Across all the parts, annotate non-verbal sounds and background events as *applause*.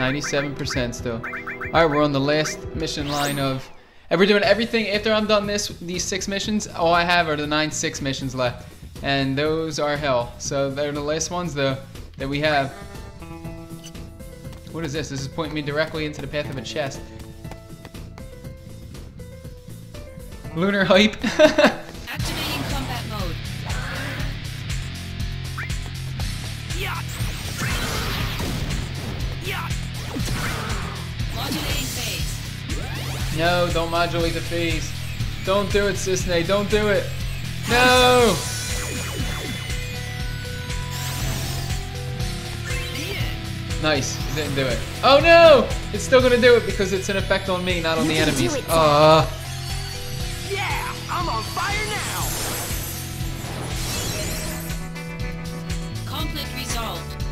97% still. Alright, we're on the last mission line of... And we're doing everything, after I'm done this, these six missions, all I have are the nine six missions left. And those are hell. So they're the last ones, though, that we have. What is this? This is pointing me directly into the path of a chest. Lunar hype. *laughs* don't modulate the phase. Don't do it, Cisne. Don't do it. No! Nice. It didn't do it. Oh no! It's still gonna do it because it's an effect on me, not on the You can do enemies. it, Uh, Yeah, I'm on fire now. Conflict resolved.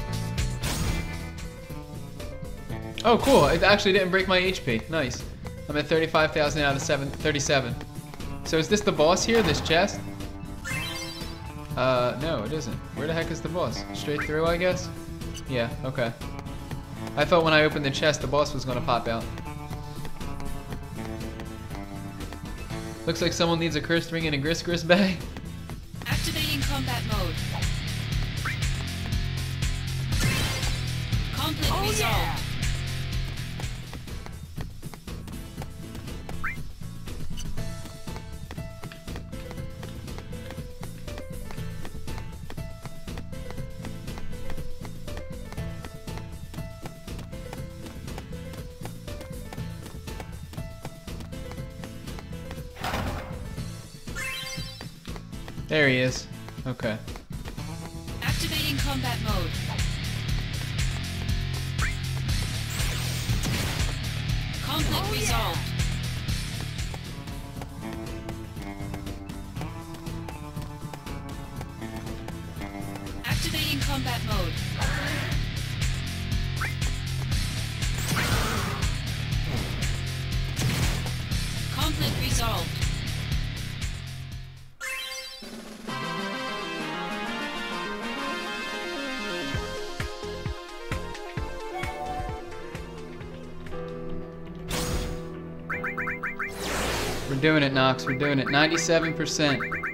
oh, cool. It actually didn't break my HP. Nice. I'm at 35,000 out of seven, 37. So is this the boss here, this chest? Uh, no, it isn't. Where the heck is the boss? Straight through, I guess? Yeah, okay. I thought when I opened the chest, the boss was gonna pop out. Looks like someone needs a cursed ring and a gris gris bag. Activating combat mode. There he is. Okay. Activating combat mode. Conflict Oh, yeah. resolved. Activating combat mode. Doing it, Knox. We're doing it. 97%.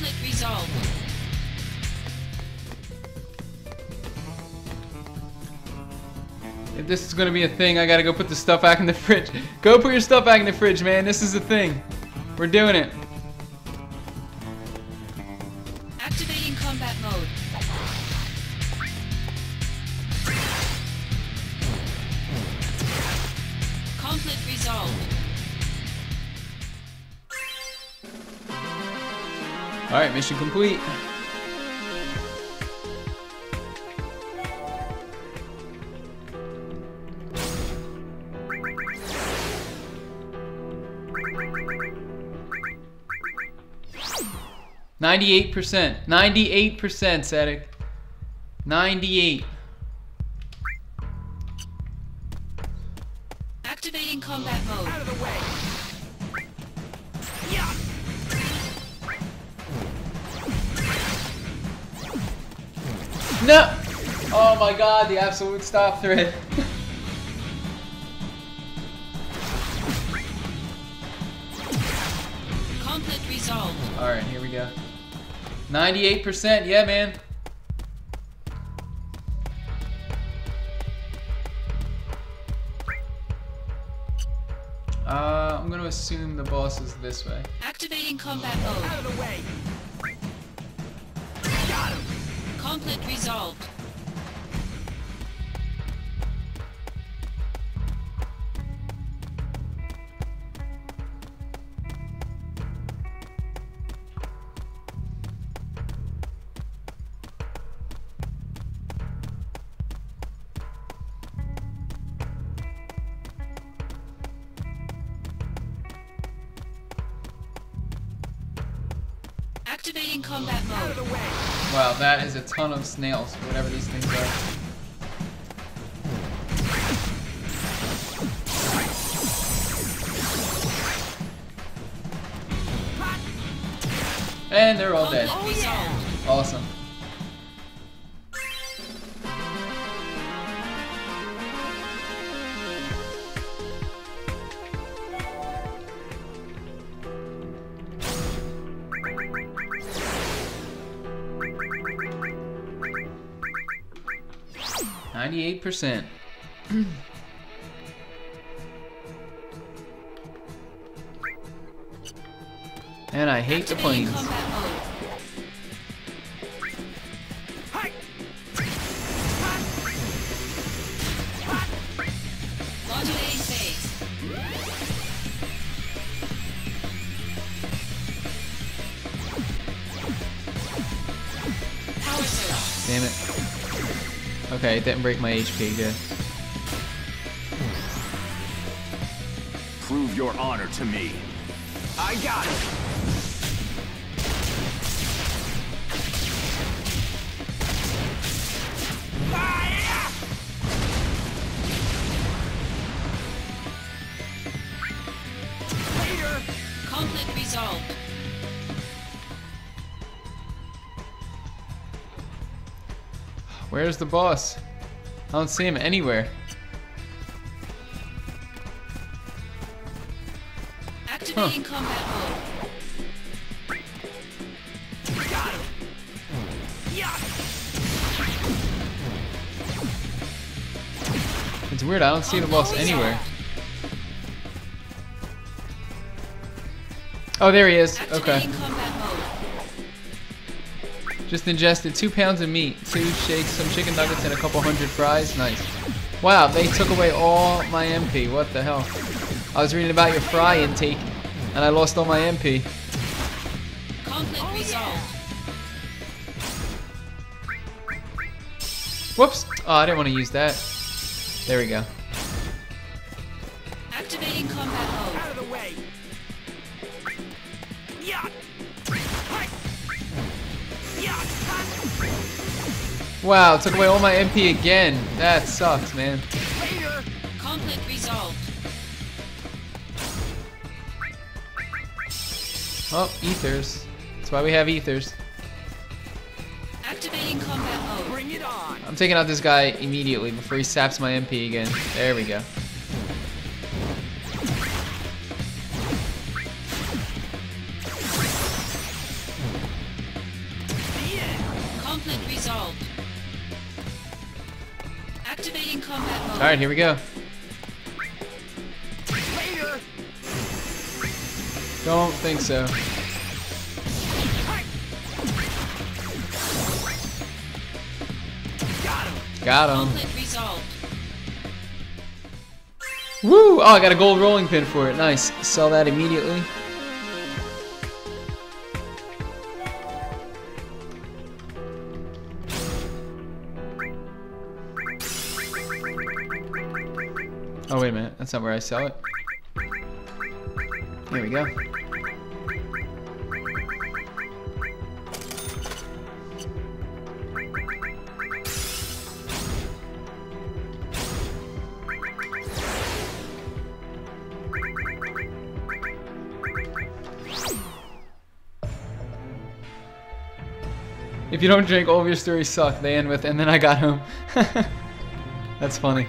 Conflict resolved. If this is gonna be a thing, I gotta go put the stuff back in the fridge. Go put your stuff back in the fridge, man. This is a thing. We're doing it. Alright, mission complete. Ninety-eight percent. Ninety-eight percent, Sadik. Ninety-eight. Activating combat mode. Out of the way. No! Oh my god, the absolute stop thread. Conflict resolved. Alright, here we go. 98%, yeah, man. Uh, I'm gonna assume the boss is this way. Activating combat mode. Out of the way. Conflict resolved. Activating combat Out of the mode. Wow, that is a ton of snails, whatever these things are. And they're all dead. Conflict resolved. Awesome. Ninety-eight percent. *clears throat* And I hate the planes. Okay, it didn't break my HP, good. Prove your honor to me. I got it. Where's the boss? I don't see him anywhere. Activating combat mode. Got him. Yeah. It's weird, I don't see the boss anywhere. Oh, there he is. Okay. Activating combat mode. Just ingested two pounds of meat, two shakes, some chicken nuggets, and a couple hundred fries. Nice. Wow, they took away all my MP. What the hell? I was reading about your fry intake, and I lost all my MP. Conflict resolved. Whoops. Oh, I didn't want to use that. There we go. Wow, took away all my MP again. That sucks, man. Later. Conflict resolved. Oh, ethers. That's why we have ethers. Activating combat mode. Bring it on. I'm taking out this guy immediately before he saps my MP again. There we go. Alright, here we go. Later. Don't think so. Got him. Got him. Woo! Oh, I got a gold rolling pin for it. Nice. Sell that immediately. Oh, wait a minute. That's not where I sell it. There we go. If you don't drink, all of your stories suck. They end with, and then I got home. *laughs* That's funny.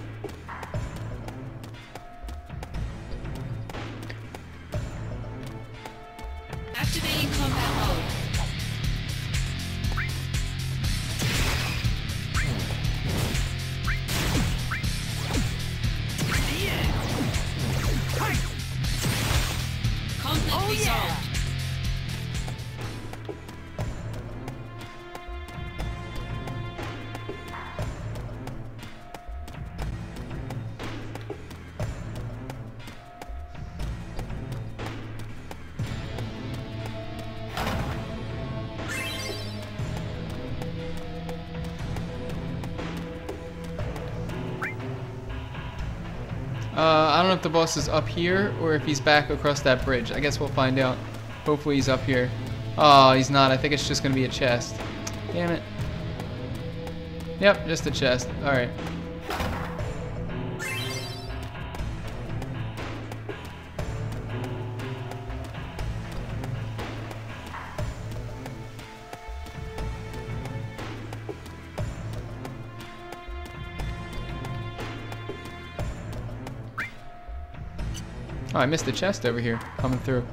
Know if the boss is up here or if he's back across that bridge. I guess we'll find out. Hopefully he's up here. Oh, he's not. I think it's just going to be a chest. Damn it. Yep, just a chest. Alright. Oh, I missed the chest over here coming through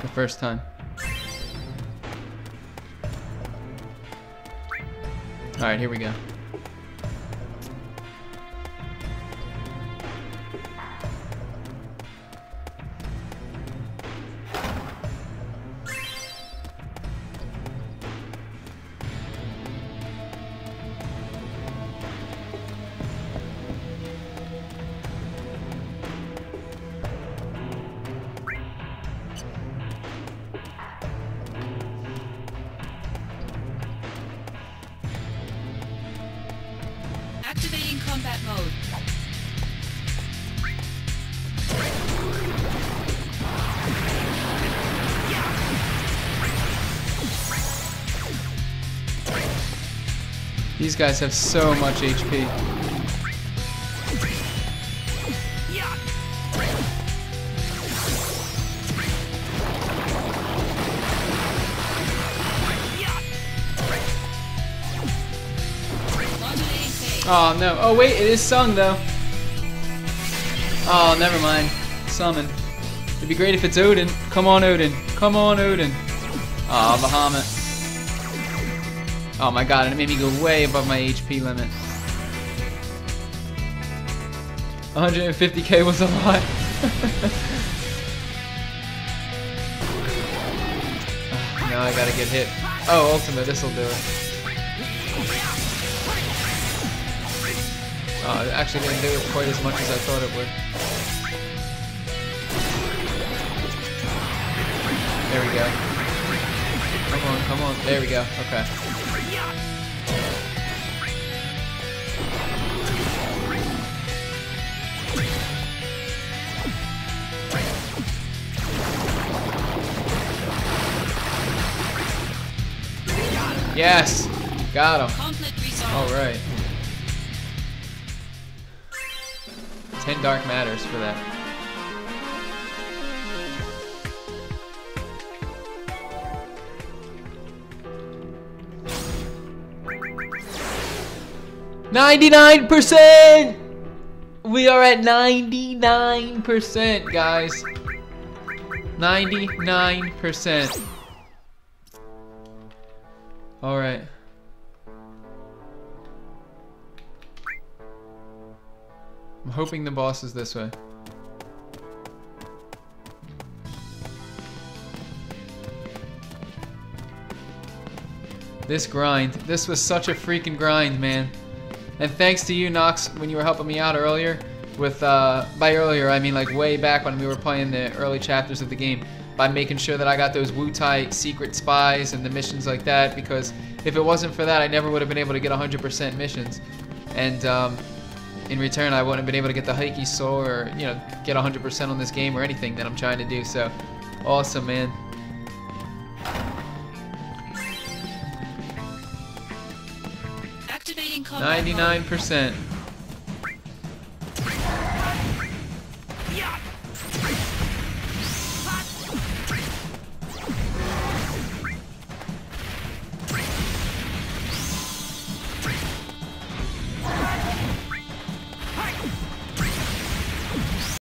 the first time. Alright, here we go. Combat mode. These guys have so much HP. Oh no. Oh wait, it is sung though. Oh, never mind. Summon. It'd be great if it's Odin. Come on, Odin. Come on, Odin. Aw, Bahamut. Oh my god, and it made me go way above my HP limit. 150k was a lot. *laughs* Ah, now I gotta get hit. Oh, ultimate, this'll do it. It actually didn't do it quite as much as I thought it would. There we go. Come on, come on. There we go. Okay. Yes! Got him. Alright. 10 dark matters for that. Ninety-nine percent. We are at ninety-nine percent, guys. Ninety-nine percent. All right. I'm hoping the boss is this way. This grind. This was such a freaking grind, man. And thanks to you, Nox, when you were helping me out earlier. With, uh, by earlier, I mean like way back when we were playing the early chapters of the game. By making sure that I got those Wu-Tai secret spies and the missions like that. Because if it wasn't for that, I never would have been able to get 100% missions. And, um, in return, I wouldn't have been able to get the Heike Soul or, you know, get 100% on this game or anything that I'm trying to do. So, awesome, man. Activating 99%.